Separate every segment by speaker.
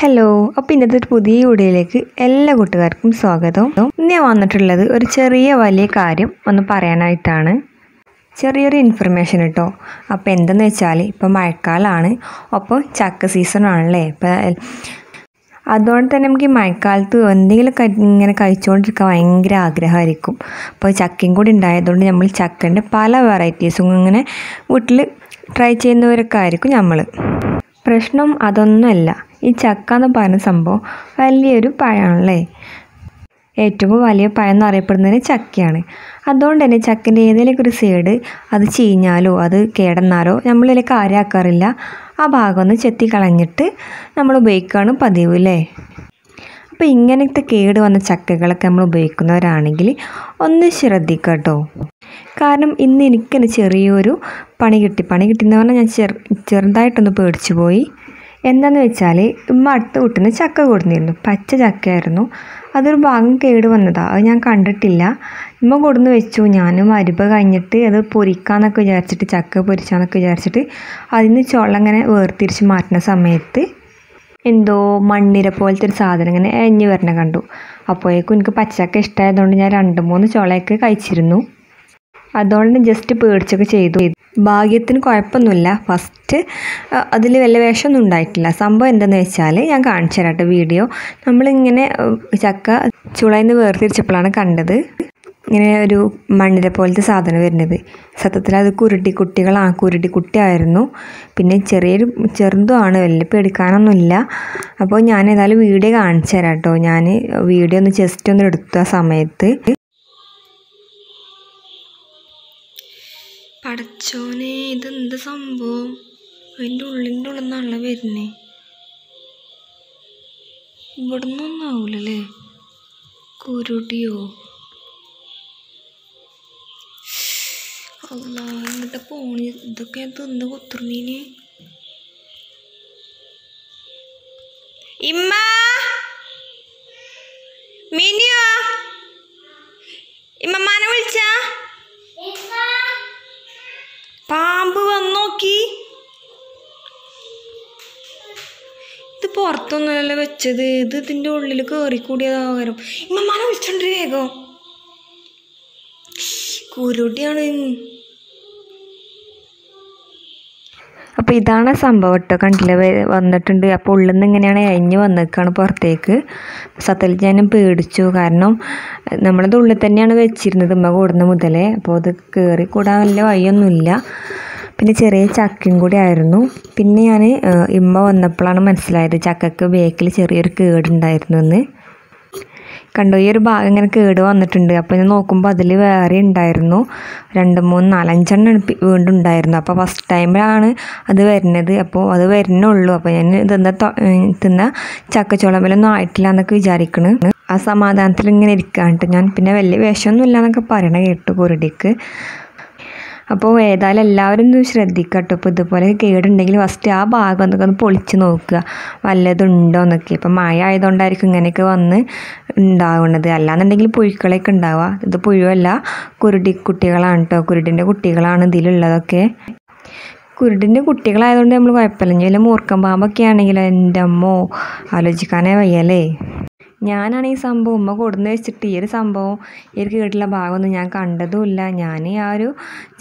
Speaker 1: Hello അപ്പോൾ ഇന്നത്തെ ഒരു പുതിയ വീഡിയോയിലേക്ക് എല്ലാ കൂട്ടുകാർക്കും സ്വാഗതം. ഇന്ന് ഞാൻ വന്നിട്ടുള്ളത് ഒരു ചെറിയ വലിയ കാര്യം ഒന്ന് പറയാനായിട്ടാണ്. ചെറിയൊരു ഇൻഫർമേഷൻ കേട്ടോ അപ്പോൾ എന്തെന്ന് വെച്ചാൽ ഇപ്പോൾ മഴക്കാലമാണ് ഒപ്പം ചക്ക സീസണാണല്ലേ ഇപ്പോൾ അതുകൊണ്ട് തന്നെ നമുക്ക് ഈ മഴക്കാലത്ത് എന്തെങ്കിലും ഇങ്ങനെ കഴിച്ചുകൊണ്ടിരിക്കാൻ ഭയങ്കര ആഗ്രഹമായിരിക്കും. അപ്പോൾ ചക്കയും കൂടി ഉണ്ടായതുകൊണ്ട് നമ്മൾ ചക്കന്റെ പല വെറൈറ്റീസും ഇങ്ങനെ വീട്ടിൽ ട്രൈ ചെയ്യുന്നവരൊക്കെ ആയിരിക്കും നമ്മൾ പ്രശ്നം അതൊന്നുമല്ല. ഈ ചക്ക എന്ന് പറയുന്ന സംഭവം വലിയൊരു പഴമാണല്ലേ? ഏറ്റവും വലിയ പഴം എന്ന് എന്നറിയപ്പെടുന്നത് ചക്കയാണ്. അതുകൊണ്ട് തന്നെ ചക്കന്റെ ഏതെങ്കിലും ഒരു സൈഡ് അത് ചീഞ്ഞാലോ അത് കേടന്നാലോ നമ്മളിതിൽ കാര്യമാക്കാറില്ല. ആ ഭാഗം ഒന്ന് ചെത്തി കളഞ്ഞിട്ട് നമ്മൾ ഉപയോഗിക്കുകയാണ് പതിവ് അല്ലേ? അപ്പോൾ ഇങ്ങനത്തെ കേട് വന്ന ചക്കകളൊക്കെ നമ്മൾ ഉപയോഗിക്കുന്നവരാണെങ്കിൽ ഒന്ന് ശ്രദ്ധിക്കുക കേട്ടോ. കാരണം ഇന്ന് എനിക്കൊരു ചെറിയൊരു പണി കിട്ടി. പണി കിട്ടിയെന്ന് പറഞ്ഞാൽ ഞാൻ ചെറു ചെറുതായിട്ടൊന്ന് പേടിച്ചു പോയി എന്താണെന്ന് വെച്ചാൽ ഉമ്മ അടുത്ത വീട്ടിൽ നിന്ന് ചക്ക കൊടുന്നിരുന്നു. പച്ച ചക്കയായിരുന്നു. അതൊരു ഭാഗം കേട് വന്നതാണ് അത് ഞാൻ കണ്ടിട്ടില്ല. ഉമ്മ കൊടുന്ന് വെച്ചു. ഞാനും അരിപ്പ് കഴിഞ്ഞിട്ട് അത് പൊരിക്കാന്നൊക്കെ വിചാരിച്ചിട്ട് ചക്ക പൊരിച്ചാന്നൊക്കെ വിചാരിച്ചിട്ട് അതിന് ചുള ഇങ്ങനെ വേർതിരിച്ച് മാറ്റുന്ന സമയത്ത് എന്തോ മണ്ണിര പോലത്തെ ഒരു സാധനം ഇങ്ങനെ എഞ്ഞു വരണ കണ്ടു. അപ്പോഴേക്കും എനിക്ക് പച്ചക്ക ഇഷ്ടമായതുകൊണ്ട് ഞാൻ രണ്ട് മൂന്ന് ചുളയൊക്കെ കഴിച്ചിരുന്നു. അതുകൊണ്ട് ജസ്റ്റ് പേടിച്ചൊക്കെ ചെയ്തു. ഭാഗ്യത്തിന് കുഴപ്പമൊന്നുമില്ല. ഫസ്റ്റ് അതിൽ വല്ല വിഷമൊന്നും ഉണ്ടായിട്ടില്ല. സംഭവം എന്തെന്ന് വെച്ചാൽ ഞാൻ കാണിച്ചു തരാം കേട്ടോ വീഡിയോ. നമ്മളിങ്ങനെ ചക്ക ചുളയിൽ നിന്ന് വേർതിരിച്ചപ്പോഴാണ് കണ്ടത്. ഇങ്ങനെ ഒരു മണ്ണിര പോലത്തെ സാധനം വരുന്നത്. സത്യത്തിൽ അത് കുരുട്ടി കുട്ടികളാണ് കുരുട്ടി കുട്ടിയായിരുന്നു. പിന്നെ ചെറിയൊരു ചെറുതുമാണ് വലിയ പേടിക്കാനൊന്നുമില്ല. അപ്പോൾ ഞാൻ ഏതായാലും വീഡിയോ കാണിച്ചു തരാം കേട്ടോ. ഞാൻ വീഡിയോ ഒന്ന് ജസ്റ്റ് ഒന്ന് എടുത്തു സമയത്ത്. പടച്ചോനെ ഇതെന്ത് സംഭവം? അതിന്റെ ഉള്ളിന്റെ ഉള്ളിൽ നിന്നാണ് വരുന്നേ. ഇവിടുന്നൊന്നും ആവൂലല്ലേ കുരുടിയോ? അല്ല പോണി. ഇതൊക്കെ തിന്ന് കുത്തുന്നീന് ഇമ്മ! മിനിയോ? ഇമ്മമാനെ വിളിച്ചാ? പാമ്പ് വന്നോക്കി. ഇത് പുറത്തൊന്നുമല്ലല്ലോ വെച്ചത്. ഇത് ഇതിന്റെ ഉള്ളിൽ കയറിക്കൂടിയതാകരം ഇമ്മമാനെ വിളിച്ചോണ്ട് വേഗം. കുരുടിയാണ് അപ്പോൾ ഇതാണ് സംഭവം കേട്ടോ. കണ്ടില്ല? വന്നിട്ടുണ്ട്. അപ്പോൾ ഉള്ളിൽ നിന്ന് ഇങ്ങനെയാണ് അഴിഞ്ഞ് വന്നേക്കാണ് പുറത്തേക്ക്. സത്യത്തിൽ ഞാനും പേടിച്ചു. കാരണം നമ്മളത് ഉള്ളിൽ തന്നെയാണ് വെച്ചിരുന്നത് ഉമ്മ കൂടുന്ന മുതലേ. അപ്പോൾ അത് കയറി കൂടാൻ വല്ല വഴിയൊന്നുമില്ല. പിന്നെ ചെറിയ ചക്കയും കൂടി ആയിരുന്നു. പിന്നെ ഞാൻ ഇമ്മ വന്നപ്പോഴാണ് മനസ്സിലായത് ചക്കക്ക് ബേക്കിൽ ചെറിയൊരു കേടുണ്ടായിരുന്നു എന്ന്. കണ്ടോ ഈ ഒരു ഭാഗം ഇങ്ങനെ കേട് വന്നിട്ടുണ്ട്. അപ്പോൾ ഞാൻ നോക്കുമ്പോൾ അതിൽ വേറെ ഉണ്ടായിരുന്നു രണ്ട് മൂന്ന് നാലഞ്ചെണ്ണം വീണ്ടും ഉണ്ടായിരുന്നു അപ്പോൾ ഫസ്റ്റ് ടൈമിലാണ് അത് വരുന്നത്. അപ്പോൾ അത് വരുന്നുള്ളൂ അപ്പോൾ ഞാൻ തിന്ന തിന്ന ചക്കച്ചോളമേലൊന്നും ആയിട്ടില്ല എന്നൊക്കെ വിചാരിക്കണ്. ആ സമാധാനത്തിൽ ഇങ്ങനെ ഇരിക്കാണ്ട് ഞാൻ. പിന്നെ വലിയ വിഷമൊന്നും എന്നൊക്കെ പറയണ കേട്ടു കുരുടിക്ക് അപ്പോൾ ഏതായാലും എല്ലാവരും ഒന്ന് ശ്രദ്ധിക്കട്ടോ. അപ്പോൾ ഇതുപോലെ കേടുണ്ടെങ്കിൽ ഫസ്റ്റ് ആ ഭാഗം എന്നൊക്കെ ഒന്ന് പൊളിച്ച് നോക്കുക. വല്ലതുണ്ടോ എന്നൊക്കെ. ഇപ്പം മഴ ആയതുകൊണ്ടായിരിക്കും ഇങ്ങനെയൊക്കെ വന്ന് ഉണ്ടാവുന്നത്. അല്ലാന്നുണ്ടെങ്കിൽ പുഴുക്കളൊക്കെ ഉണ്ടാവുക. ഇത് പുഴുവല്ല കുരുടി കുട്ടികളാണ് കേട്ടോ കുരുടിന്റെ കുട്ടികളാണ് ഇതിലുള്ളതൊക്കെ. കുരുടിന്റെ കുട്ടികളായതുകൊണ്ട് നമ്മൾ കുഴപ്പമില്ല. ഇനി വല്ല മൂർക്കം പാമ്പൊക്കെ ആണെങ്കിൽ എന്റെ അമ്മോ ആലോചിക്കാനേ വയ്യല്ലേ? ഞാനാണ് ഈ സംഭവം ഉമ്മ കൊടുന്ന് വെച്ചിട്ട് ഈ ഒരു സംഭവം ഒരു കേട്ടുള്ള ഭാഗമൊന്നും ഞാൻ കണ്ടതുമില്ല. ഞാൻ ആ ഒരു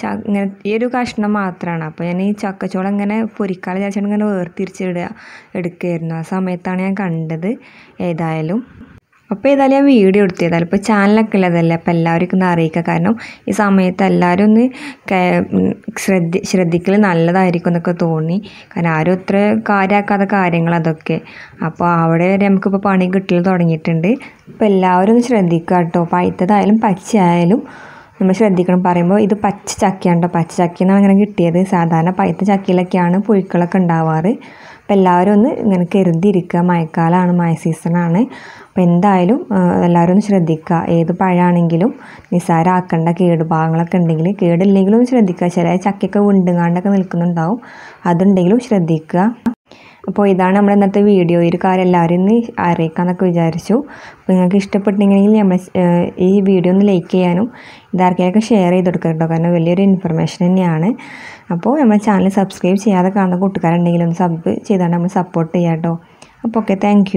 Speaker 1: ച ഇങ്ങനെ ഈ ഒരു കഷ്ണം മാത്രമാണ് അപ്പോൾ ഞാൻ ഈ ചക്കച്ചോളം ഇങ്ങനെ പൊരിക്കാൽ വിചാരിച്ചിട്ട് ഇങ്ങനെ വേർതിരിച്ചിടുക എടുക്കുകയായിരുന്നു ആ സമയത്താണ് ഞാൻ കണ്ടത്. ഏതായാലും അപ്പോൾ ഏതായാലും ഞാൻ വീഡിയോ എടുത്തു ഏതായാലും ഇപ്പോൾ ചാനലൊക്കെ ഉള്ളതല്ലേ? അപ്പോൾ എല്ലാവർക്കും ഒന്ന് അറിയിക്കുക. കാരണം ഈ സമയത്ത് എല്ലാവരും ഒന്ന് ശ്രദ്ധ ശ്രദ്ധി ശ്രദ്ധിക്കൽ നല്ലതായിരിക്കും എന്നൊക്കെ തോന്നി. കാരണം ആരും ഇത്ര കാര്യമാക്കാത്ത കാര്യങ്ങൾ അതൊക്കെ. അപ്പോൾ അവിടെ വരെ നമുക്കിപ്പോൾ പണി കിട്ടൽ തുടങ്ങിയിട്ടുണ്ട്. അപ്പോൾ എല്ലാവരും ഒന്ന് ശ്രദ്ധിക്കുക കേട്ടോ. പഴുത്തതായാലും പച്ചയായാലും നമ്മൾ ശ്രദ്ധിക്കണം. പറയുമ്പോൾ ഇത് പച്ച ചക്കയാണ് കേട്ടോ. പച്ച ചക്കയെന്നാണ് അങ്ങനെ കിട്ടിയത്. സാധാരണ പഴുത്ത ചക്കയിലൊക്കെയാണ് പുഴുക്കളൊക്കെ ഉണ്ടാവാറ്. അപ്പോൾ എല്ലാവരും ഒന്ന് ഇങ്ങനെ കരുതിയിരിക്കുക. മഴക്കാലമാണ് മഴ സീസണാണ്. അപ്പോൾ എന്തായാലും എല്ലാവരും ഒന്ന് ശ്രദ്ധിക്കുക. ഏത് പഴമാണെങ്കിലും നിസ്സാരമാക്കേണ്ട കേടുഭാഗങ്ങളൊക്കെ ഉണ്ടെങ്കിൽ കേടില്ലെങ്കിലും ശ്രദ്ധിക്കുക. ചില ചക്കയൊക്കെ വിണ്ടുങ്ങാണ്ടൊക്കെ നിൽക്കുന്നുണ്ടാവും. അതുണ്ടെങ്കിലും ശ്രദ്ധിക്കുക. അപ്പോൾ ഇതാണ് നമ്മുടെ ഇന്നത്തെ വീഡിയോ ഒരു കാര്യം എല്ലാവരും ഇന്ന് അറിയിക്കാമെന്നൊക്കെ വിചാരിച്ചു. അപ്പോൾ നിങ്ങൾക്ക് ഇഷ്ടപ്പെട്ടെങ്കിൽ നമ്മൾ ഈ വീഡിയോ ഒന്ന് ലൈക്ക് ചെയ്യാനും ഇതാർക്കെങ്കിലൊക്കെ ഷെയർ ചെയ്ത് കൊടുക്കുക കേട്ടോ കാരണം വലിയൊരു ഇൻഫർമേഷൻ തന്നെയാണ്. അപ്പോൾ നമ്മുടെ ചാനൽ സബ്സ്ക്രൈബ് ചെയ്യാതെ കാണുന്ന കൂട്ടുകാരുണ്ടെങ്കിൽ ഒന്ന് സബ് ചെയ്താണ് നമ്മൾ സപ്പോർട്ട് ചെയ്യാം കേട്ടോ അപ്പോൾ ഓക്കെ താങ്ക്